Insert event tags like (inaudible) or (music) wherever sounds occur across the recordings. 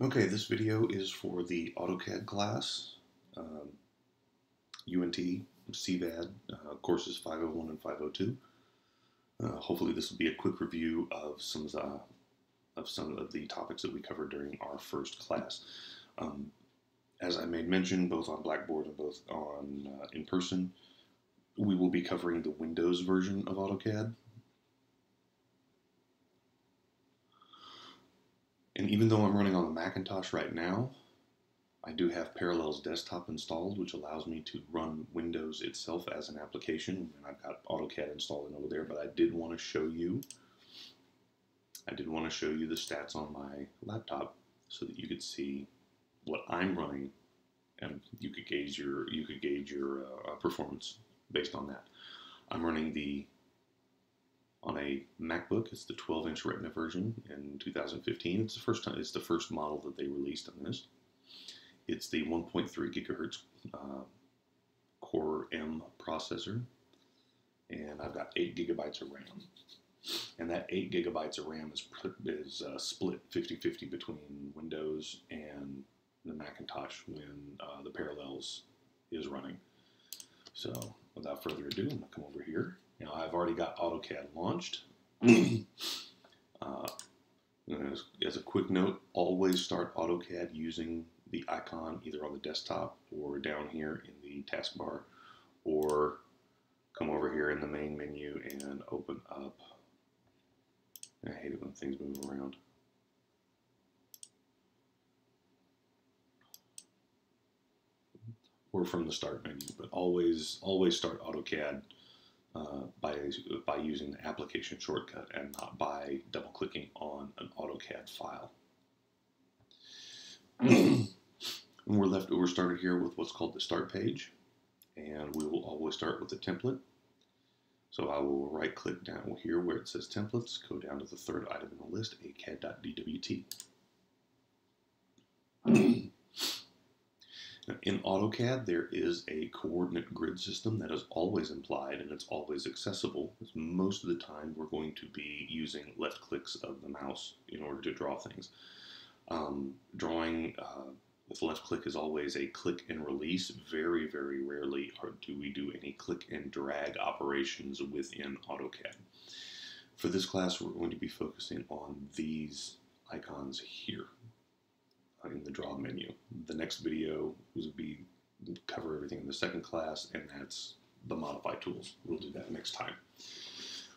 Okay, this video is for the AutoCAD class, um, UNT, CVAD, uh, courses 501 and 502. Uh, hopefully this will be a quick review of some of the, of some of the topics that we covered during our first class. Um, as I made mention, both on Blackboard and both on uh, in person, we will be covering the Windows version of AutoCAD. And even though I'm running on the Macintosh right now, I do have Parallels Desktop installed, which allows me to run Windows itself as an application. And I've got AutoCAD installed over there, but I did want to show you, I did want to show you the stats on my laptop so that you could see what I'm running and you could gauge your, you could gauge your uh, performance based on that. I'm running the on a MacBook. It's the 12-inch Retina version in 2015. It's the first time. It's the first model that they released on this. It's the 1.3 gigahertz uh, Core M processor, and I've got eight gigabytes of RAM. And that eight gigabytes of RAM is is uh, split 50-50 between Windows and the Macintosh when uh, the Parallels is running. So without further ado, I'm gonna come over here now I've already got AutoCAD launched. (clears throat) uh, as, as, a quick note, always start AutoCAD using the icon either on the desktop or down here in the taskbar or come over here in the main menu and open up. I hate it when things move around. Or from the start menu, but always always start AutoCAD uh, by, by using the application shortcut and not by double clicking on an AutoCAD file. and (clears throat) we're left, we're started here with what's called the start page, and we will always start with a template. So I will right click down here where it says templates, go down to the third item in the list, acad.dwt. In AutoCAD, there is a coordinate grid system that is always implied and it's always accessible. Most of the time, we're going to be using left clicks of the mouse in order to draw things. Um, drawing uh, with left click is always a click and release. Very, very rarely do we do any click and drag operations within AutoCAD. For this class, we're going to be focusing on these icons here in the draw menu. The next video will be cover everything in the second class, and that's the modify tools. We'll do that next time.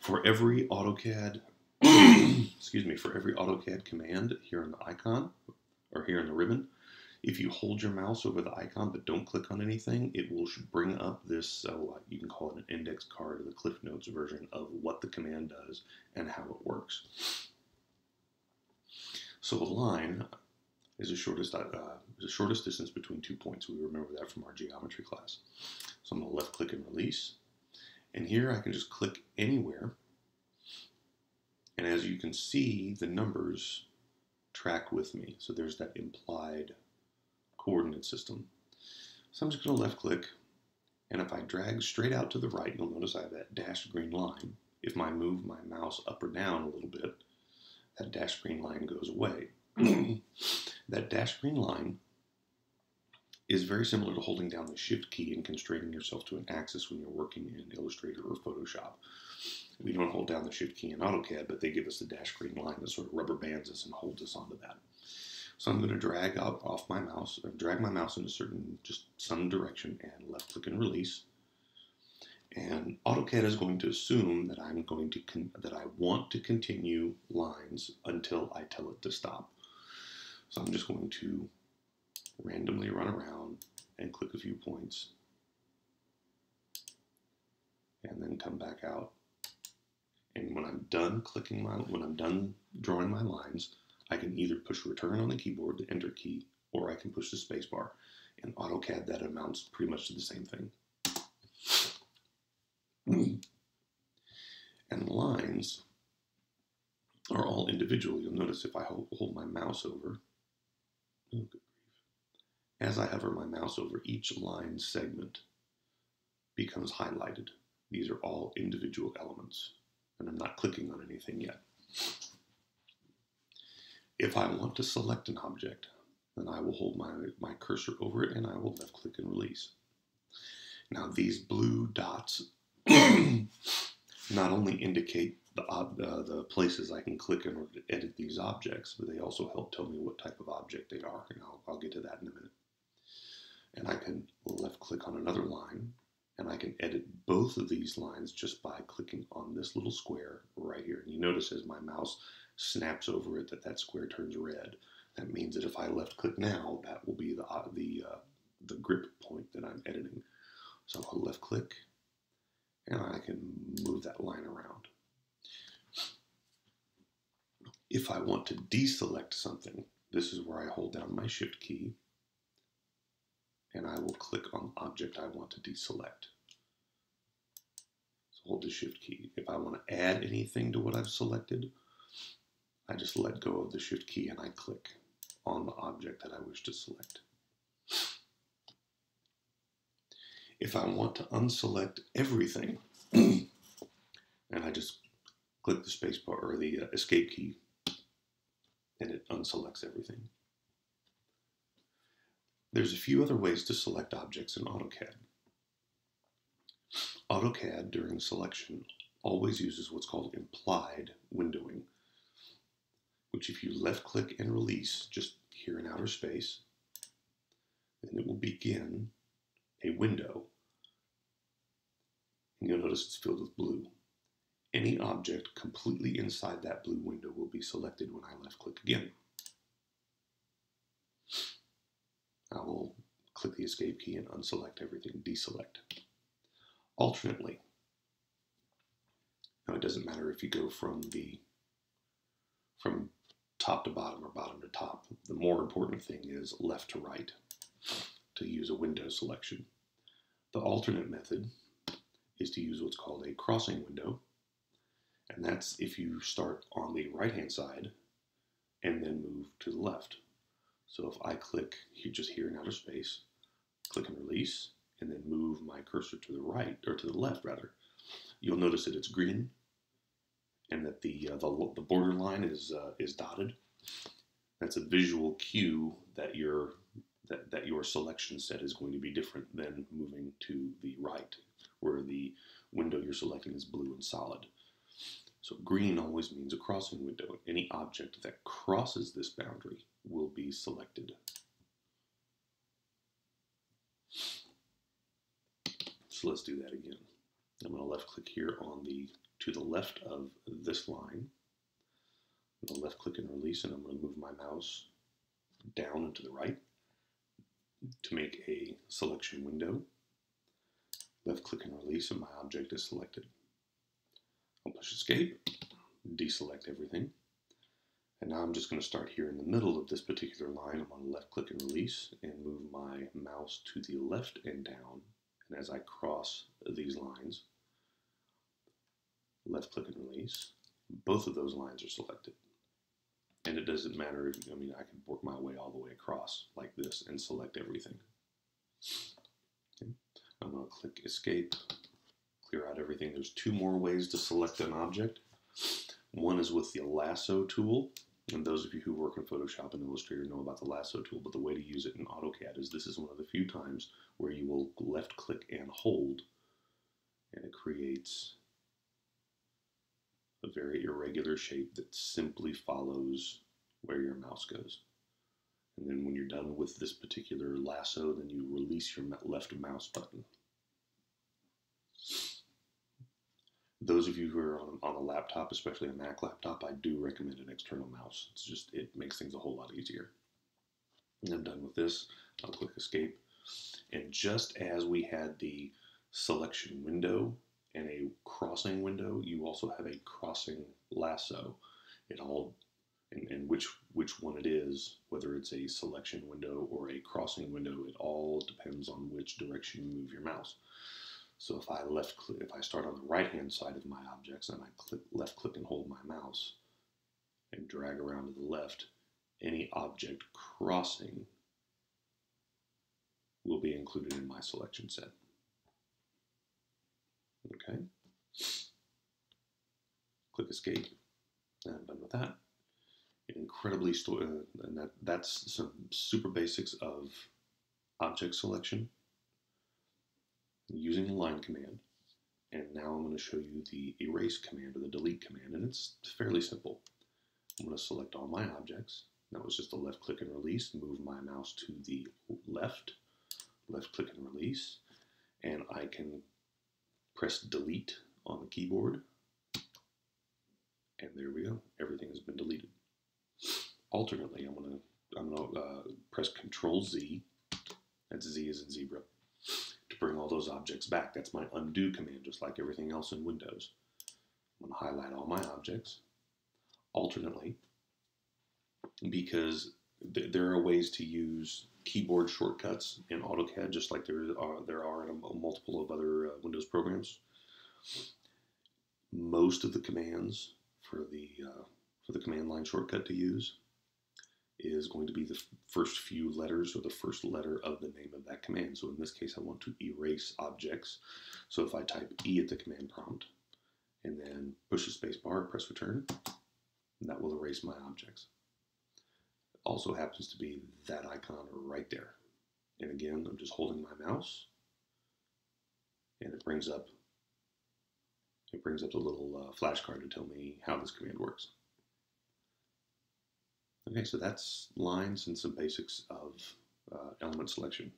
For every AutoCAD, (coughs) excuse me, for every AutoCAD command here in the icon, or here in the ribbon, if you hold your mouse over the icon but don't click on anything, it will bring up this, uh, you can call it an index card or the Cliff Notes version of what the command does and how it works. So a line, is the shortest, uh, the shortest distance between two points. We remember that from our geometry class. So I'm going to left click and release. And here I can just click anywhere. And as you can see, the numbers track with me. So there's that implied coordinate system. So I'm just going to left click. And if I drag straight out to the right, you'll notice I have that dashed green line. If I move my mouse up or down a little bit, that dashed green line goes away. (clears throat) that dash green line is very similar to holding down the shift key and constraining yourself to an axis when you're working in Illustrator or Photoshop. We don't hold down the shift key in AutoCAD, but they give us the dash green line that sort of rubber bands us and holds us onto that. So I'm going to drag out off my mouse, drag my mouse in a certain, just some direction, and left click and release. And AutoCAD is going to assume that I'm going to, that I want to continue lines until I tell it to stop. So I'm just going to randomly run around and click a few points and then come back out. And when I'm done clicking my, when I'm done drawing my lines, I can either push return on the keyboard, the enter key, or I can push the spacebar. In AutoCAD, that amounts pretty much to the same thing. (clears throat) and lines are all individual. You'll notice if I hold, hold my mouse over, as I hover my mouse over each line segment becomes highlighted. These are all individual elements, and I'm not clicking on anything yet. If I want to select an object, then I will hold my, my cursor over it and I will left click and release. Now these blue dots (clears throat) not only indicate the, uh, the places I can click in order to edit these objects, but they also help tell me what type of object they are, and I'll, I'll get to that in a minute. And I can left click on another line, and I can edit both of these lines just by clicking on this little square right here. And you notice as my mouse snaps over it that that square turns red. That means that if I left click now, that will be the, uh, the, uh, the grip point that I'm editing. So I'll left click, and I can move that line around. If I want to deselect something, this is where I hold down my shift key and I will click on the object I want to deselect. So hold the shift key. If I want to add anything to what I've selected, I just let go of the shift key and I click on the object that I wish to select. If I want to unselect everything, (clears throat) and I just click the spacebar or the uh, escape key, and it unselects everything. There's a few other ways to select objects in AutoCAD. AutoCAD, during selection, always uses what's called implied windowing, which if you left click and release just here in outer space, then it will begin a window. And you'll notice it's filled with blue. Any object completely inside that blue window will be selected when I left click again. I will click the escape key and unselect everything, deselect. Alternately, now it doesn't matter if you go from the from top to bottom or bottom to top. The more important thing is left to right to use a window selection. The alternate method is to use what's called a crossing window, and that's if you start on the right hand side and then move to the left. So if I click here, just here in outer space, click and release, and then move my cursor to the right, or to the left rather, you'll notice that it's green and that the, uh, the, the, border line is, uh, is dotted. That's a visual cue that your, that, that your selection set is going to be different than moving to the right, where the window you're selecting is blue and solid. So green always means a crossing window. Any object that crosses this boundary will be selected. So let's do that again. I'm going to left click here on the to the left of this line. I'm going to left click and release and I'm going to move my mouse down and to the right to make a selection window. Left click and release and my object is selected. I'll push escape, deselect everything. And now I'm just going to start here in the middle of this particular line. I'm going to left click and release and move my mouse to the left and down. And as I cross these lines, left click and release, both of those lines are selected. And it doesn't matter if, I mean, I can work my way all the way across like this and select everything. Okay. I'm going to click escape, clear out everything. There's two more ways to select an object. One is with the lasso tool. And those of you who work in Photoshop and Illustrator know about the lasso tool, but the way to use it in AutoCAD is this is one of the few times where you will left click and hold, and it creates a very irregular shape that simply follows where your mouse goes. And then when you're done with this particular lasso, then you release your left mouse button. Those of you who are on, on a laptop, especially a Mac laptop, I do recommend an external mouse. It's just, it makes things a whole lot easier. And I'm done with this. I'll click escape. And just as we had the selection window and a crossing window, you also have a crossing lasso. It all, and, and which, which one it is, whether it's a selection window or a crossing window, it all depends on which direction you move your mouse. So if I left click, if I start on the right hand side of my objects and I click left click and hold my mouse and drag around to the left, any object crossing will be included in my selection set. Okay. Click escape. And I'm done with that. incredibly, uh, and that, that's some super basics of object selection using a line command. And now I'm going to show you the erase command or the delete command, and it's fairly simple. I'm going to select all my objects. That was just a left click and release. Move my mouse to the left, left click and release, and I can press delete on the keyboard. And there we go. Everything has been deleted. Alternately, I'm going to I'm to uh, press Control Z. That's Z as in zebra bring all those objects back. That's my undo command, just like everything else in Windows. I'm going to highlight all my objects. Alternately, because th there are ways to use keyboard shortcuts in AutoCAD, just like there are there are in a, a multiple of other uh, Windows programs. Most of the commands for the uh, for the command line shortcut to use is going to be the first few letters or the first letter of the name of that command. So in this case, I want to erase objects. So if I type E at the command prompt and then push the space bar, press return, that will erase my objects. It also happens to be that icon right there. And again, I'm just holding my mouse and it brings up it brings up the little uh, flashcard to tell me how this command works. Okay, so that's lines and some basics of uh, element selection.